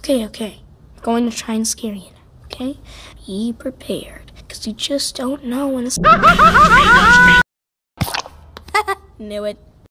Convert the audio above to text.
Okay, okay. I'm going to try and scare you now, okay? Be prepared, because you just don't know when it's. Knew it.